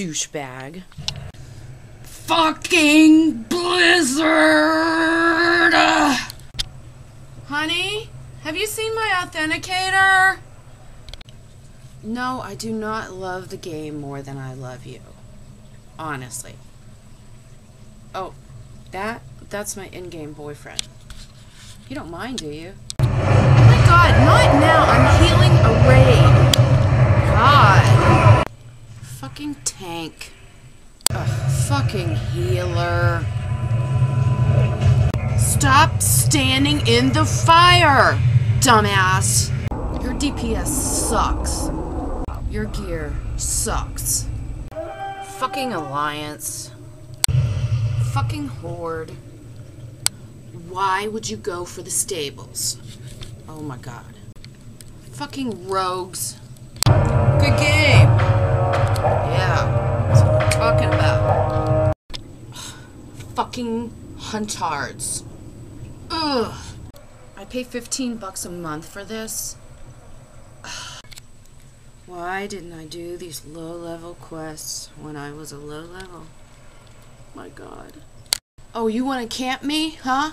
douchebag. Fucking Blizzard! Honey, have you seen my authenticator? No, I do not love the game more than I love you. Honestly. Oh, that that's my in-game boyfriend. You don't mind, do you? Oh my god, not now. I'm healing a raid. God. Fucking tank. Ugh, fucking healer. Stop standing in the fire, dumbass. Your DPS sucks. Your gear sucks. Fucking alliance. Fucking horde. Why would you go for the stables? Oh my god. Fucking rogues. Good game. Yeah, that's what I'm talking about. Fucking huntards. Ugh. I pay 15 bucks a month for this. Why didn't I do these low level quests when I was a low level? My god. Oh, you want to camp me, huh?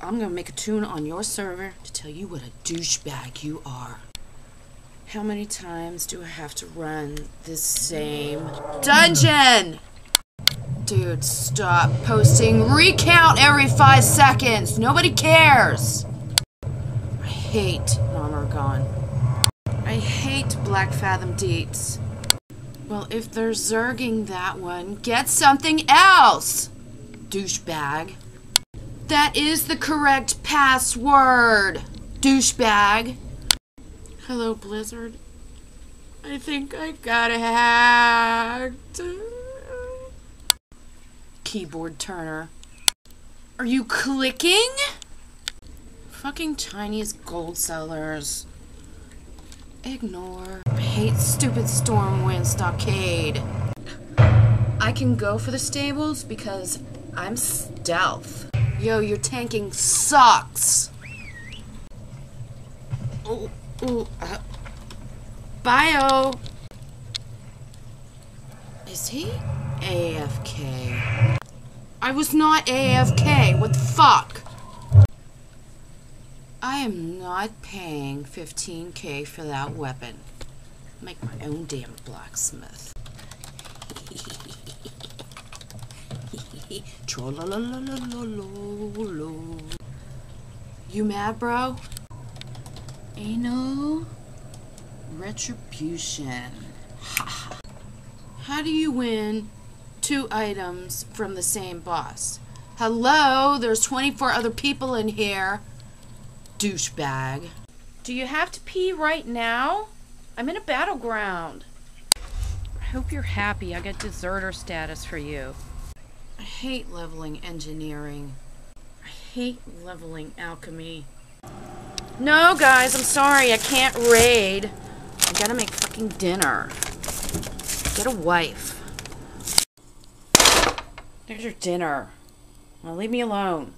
I'm gonna make a toon on your server to tell you what a douchebag you are. How many times do I have to run this same dungeon? Dude, stop posting recount every five seconds. Nobody cares. I hate Gnomeregan. I hate Blackfathom Deeps. Well, if they're zerging that one, get something else! Douchebag. That is the correct password! Douchebag. Hello, Blizzard. I think I got hacked. Keyboard turner. Are you clicking? Fucking Chinese gold sellers. Ignore. Hate stupid Stormwind Stockade. I can go for the stables because I'm stealth. Yo, your tanking sucks. Oh, oh, uh, bio. Is he AFK? I was not AFK. What the fuck? I am not paying 15k for that weapon. Make my own damn blacksmith. You mad, bro? Anal retribution. How do you win two items from the same boss? Hello, there's 24 other people in here. Douchebag. Do you have to pee right now? I'm in a battleground. I hope you're happy I got deserter status for you. I hate leveling engineering. I hate leveling alchemy. No, guys, I'm sorry. I can't raid. I gotta make fucking dinner. Get a wife. There's your dinner. Well, leave me alone.